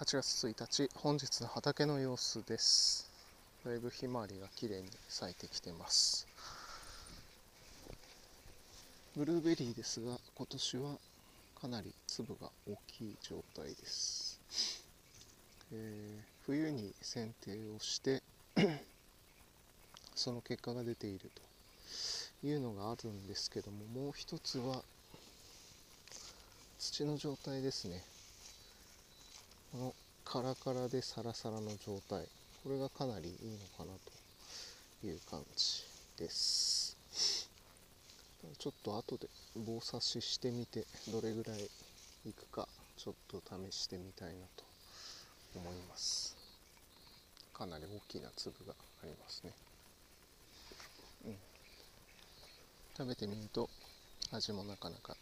8月1日本日の畑の様子です。だいぶひまわりが綺麗に咲いてきてます。ブルーベリーですが今年はかなり粒が大きい状態です、えー、冬に剪定をして その結果が出ているというのがあるんですけどももう一つは土の状態ですね。このカラカラでサラサラの状態。これがかなりいいのかなという感じです。ちょっと後で棒刺ししてみてどれぐらいいくかちょっと試してみたいなと思います。かなり大きな粒がありますね、うん、食べてみると味もなかなか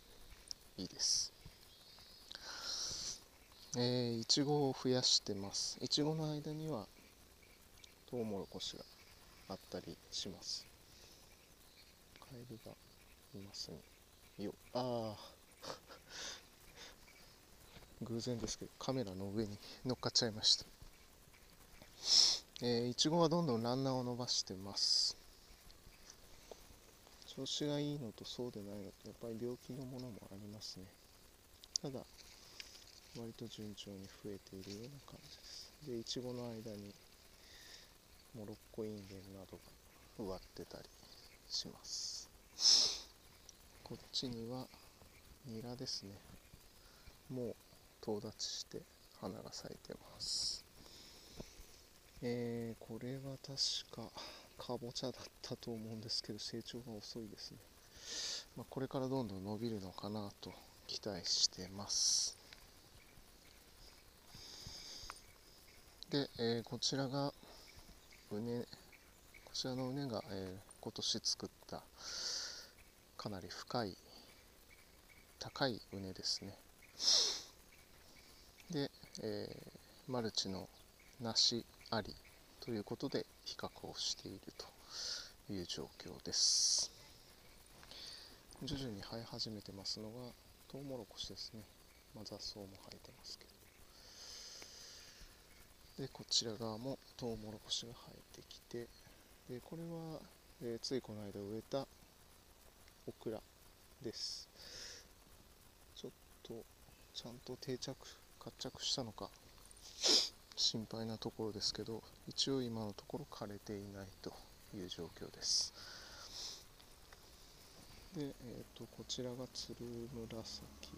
いいです。えー、いちごを増やしてます。いちごの間にはトウモロコシがあったりします。カエルがいますねよああ 偶然ですけどカメラの上に乗っかっちゃいました。えー、いちごはどんどんランナーを伸ばしてます。調子がいいのとそうでないのとやっぱり病気のものもありますね。ただ割と順調に増えているような感じです。でいちごの間にモロッコインゲンなどが植わってたりします。こっちにはニラですね。もうとう立ちして花が咲いてます。えー、これは確かかぼちゃだったと思うんですけど成長が遅いですね、まあ、これからどんどん伸びるのかなと期待してます。で、えー、こちらが畝こちらの畝が、えー、今年作ったかなり深い高い畝ですね。で、えー、マルチの梨ありということで比較をしているという状況です。徐々に生え始めてますのがトウモロコシですね、まあ、雑草も生えてますけど。でこちら側もトウモロコシが生えてきてでこれは、えー、ついこの間植えたオクラです。ちょっとちゃんと定着活着したのか心配なところですけど一応今のところ枯れていないという状況です。で、えーと、こちらがつるむらさき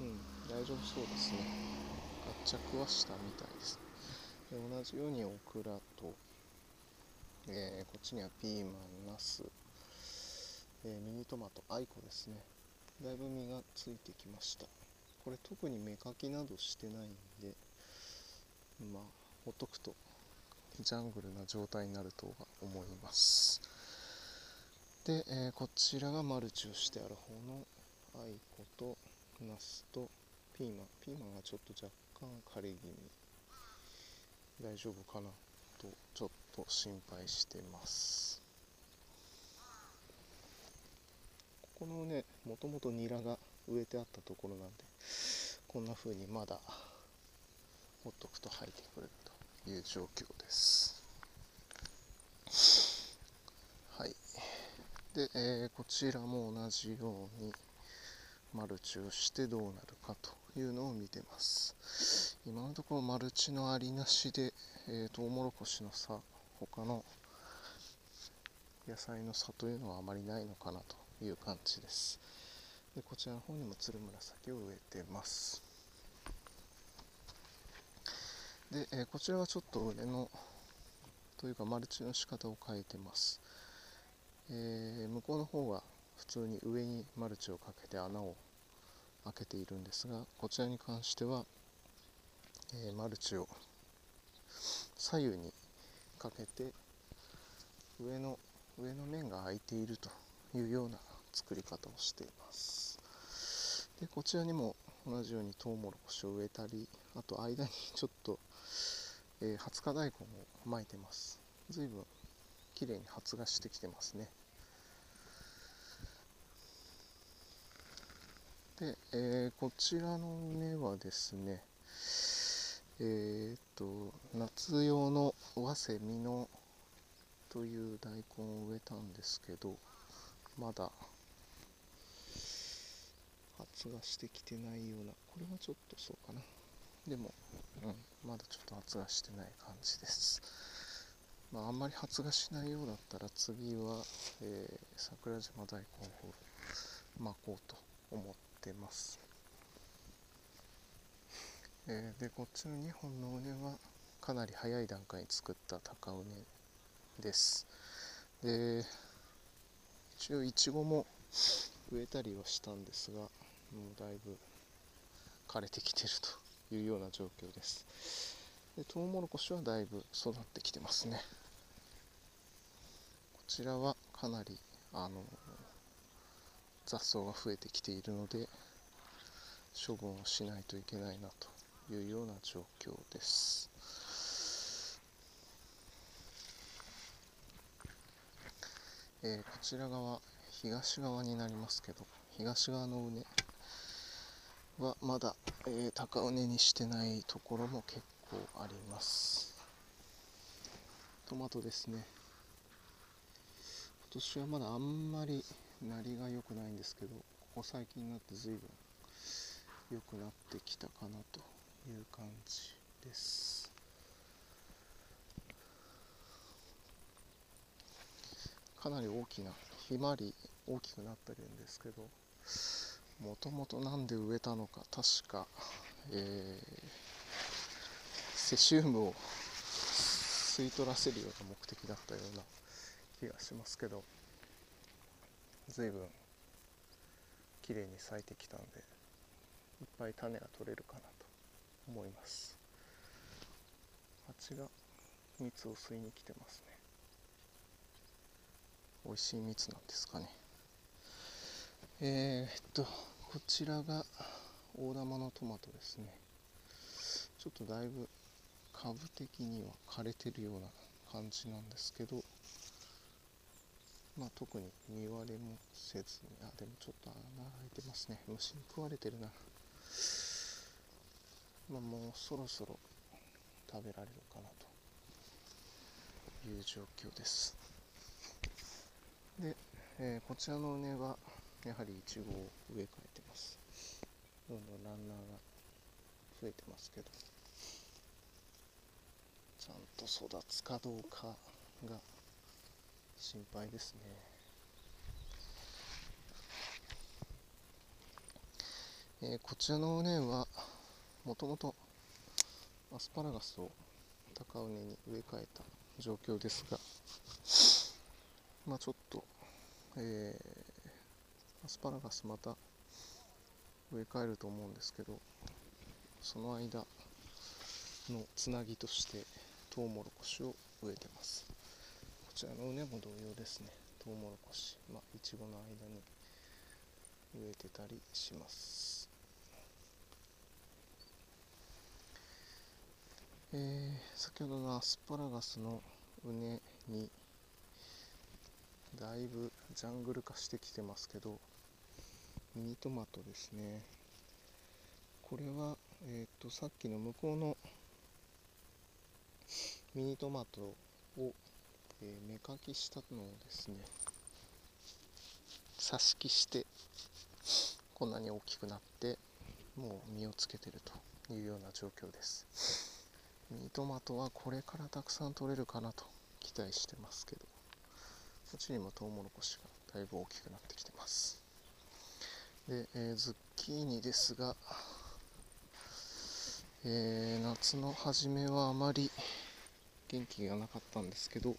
うん大丈夫そうですね。発着はしたみたいです。で同じようにオクラと、えー、こっちにはピーマンナス、えー、ミニトマトアイコですね。だいぶ実がついてきました。これ特に芽かきなどしてないんでまあほっとくとジャングルな状態になるとは思います。で、えー、こちらがマルチをしてある方のアイコとナスとピーマン。ピーマンがちょっと若干枯れ気味大丈夫かなとちょっと心配してますここのねもともとニラが植えてあったところなんでこんな風にまだほっとくと生えてくれるという状況です。はい。で、えー、こちらも同じようにマルチをしてどうなるかと。いうのを見てます。今のところマルチのありなしで、えー、トウモロコシの差他の野菜の差というのはあまりないのかなという感じです。でこちらの方にもつるむらさきを植えてます。で、えー、こちらはちょっと上のというかマルチの仕方を変えてます、えー、向こうの方は普通に上にマルチをかけて穴を開けているんですがこちらに関しては、えー、マルチを左右にかけて上の上の面が開いているというような作り方をしています。でこちらにも同じようにトウモロコシを植えたりあと間にちょっと、えー、20日大根をまいてます。随分綺麗に発芽してきてますね。で、えーこちらの畝はですねえーっと夏用の早生美濃という大根を植えたんですけどまだ発芽してきてないようなこれはちょっとそうかな。でも、うん、まだちょっと発芽してない感じです。まああんまり発芽しないようだったら次は、えー桜島大根を巻こうと思ってます。えーでこっちの2本の畝はかなり早い段階に作った高畝です。で一応いちごも植えたりはしたんですがもうだいぶ枯れてきてるというような状況です。でトウモロコシはだいぶ育ってきてますね。こちらはかなりあの雑草が増えてきているので処分をしないといけないなというような状況です。えーこちら側東側になりますけど東側の畝はまだ、えー高畝にしてないところも結構あります。トマトですね。今年はまだあんまりなりが良くないんですけどここ最近になって随分良くなってきたかなという感じです。かなり大きなひまわり大きくなってるんですけどもともとなんで植えたのか確か、えーセシウムを吸い取らせるような目的だったような気がしますけど。随分綺麗に咲いてきたんでいっぱい種が取れるかなと思います。蜂が蜜を吸いに来てますね。美味しい蜜なんですかね。えー、っとこちらが大玉のトマトですね。ちょっとだいぶ株的には枯れてるような感じなんですけどまあ特に見割れもせずにあでもちょっと穴開いてますね。虫に食われてるな。まあもうそろそろ食べられるかなという状況です。で、えーこちらの畝はやはりイチゴを植え替えてます。どんどんランナーが増えてますけどちゃんと育つかどうかが心配ですね。えーこちらの畝はもともとアスパラガスを高畝に植え替えた状況ですがまあちょっと、えーアスパラガスまた植え替えると思うんですけどその間のつなぎとしてトウモロコシを植えてます。こちらの畝も同様ですね。トウモロコシまあいちごの間に植えてたりします。えー先ほどのアスパラガスの畝にだいぶジャングル化してきてますけどミニトマトですね。これは、えー、とさっきの向こうのミニトマトを、えー芽かきしたのをですね挿し木してこんなに大きくなってもう実をつけてるというような状況です。ミニトマトはこれからたくさん取れるかなと期待してますけどこっちにもトウモロコシがだいぶ大きくなってきてます。で、えーズッキーニですが、えー夏の初めはあまり元気がなかったんですけど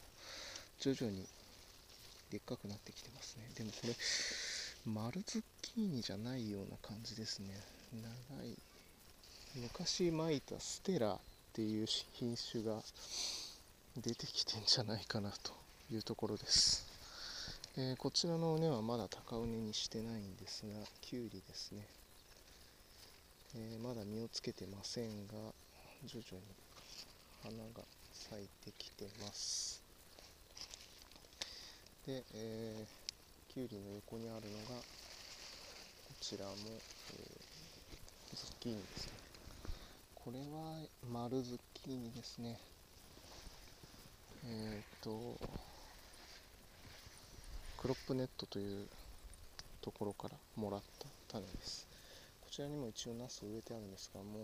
徐々にでっかくなってきてますね。でもこれ丸ズッキーニじゃないような感じですね。長い昔まいたステラっていう品種が出てきてんじゃないかなというところです。えーこちらの畝はまだ高畝にしてないんですがきゅうりですね、えーまだ実をつけてませんが徐々に花が咲いてきてます。で、えーきゅうりの横にあるのがこちらも、ーズッキーニですね。これは丸ズッキーニですね。えっ、とクロップネットというところからもらった種です。こちらにも一応ナス植えてあるんですがも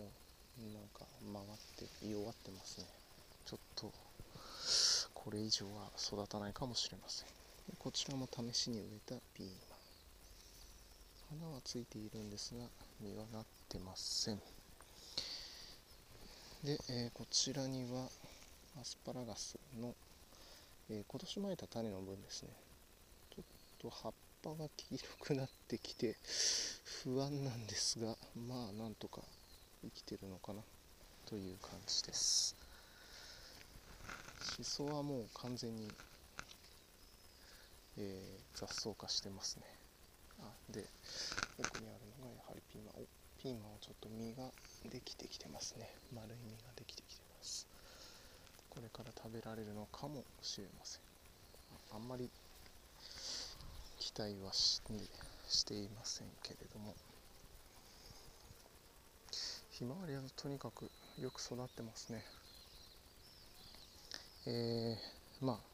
うなんか曲がって弱ってますね。ちょっとこれ以上は育たないかもしれません。こちらも試しに植えたピーマン。花はついているんですが実はなってません。で、えー、こちらにはアスパラガスの、えー、今年まいた種の分ですね。ちょっと葉っぱが黄色くなってきて不安なんですがまあなんとか生きてるのかなという感じです。しそはもう完全に、えー、雑草化してますね。あで奥にあるのがやはりピーマン。おピーマンはちょっと実ができてきてますね。丸い実ができてきてます。これから食べられるのかもしれません。あんまり期待はししていませんけれども。ひまわりはとにかくよく育ってますね。えー、まあ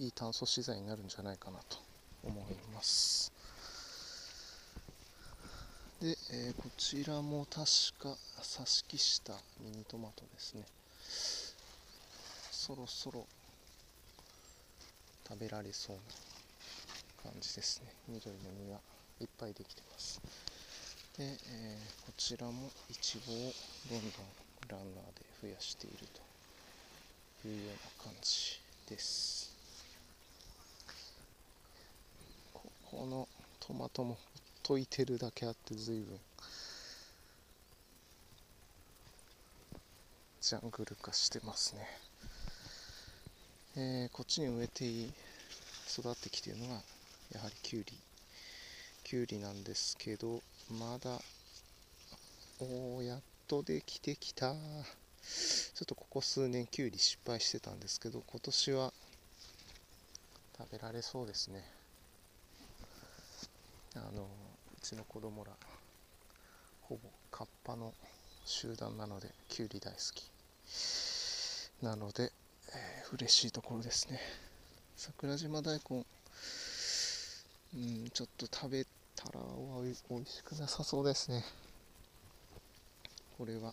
いい炭素資材になるんじゃないかなと思います。で、えー、こちらも確か挿し木したミニトマトですね。そろそろ食べられそうな感じですね。緑の実がいっぱいできてます。で、えー、こちらもいちごをどんどんランナーで増やしているというような感じです。このトマトも溶いてるだけあって随分ジャングル化してますね。えー、こっちに植えて育ってきているのがやはりきゅうりきゅうりなんですけどまだおおやっとできてきた。ちょっとここ数年きゅうり失敗してたんですけど今年は食べられそうですね。あのうちの子供らほぼカッパの集団なのできゅうり大好き。なので、えー、嬉しいところですね。桜島大根うんちょっと食べたらおいおいしくなさそうですね。これは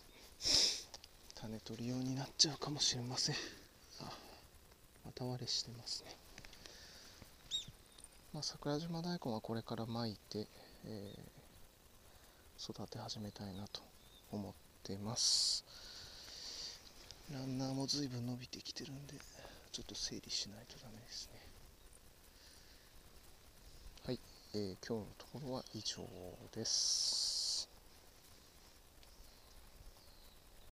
種取り用になっちゃうかもしれません。あまた割れしてますね。まあ、桜島大根はこれから巻いて、えー、育て始めたいなと思ってます。ランナーも随分伸びてきてるんでちょっと整理しないとダメですね。はい、えー、今日のところは以上です。